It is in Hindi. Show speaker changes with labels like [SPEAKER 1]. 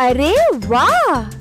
[SPEAKER 1] अरे वाह!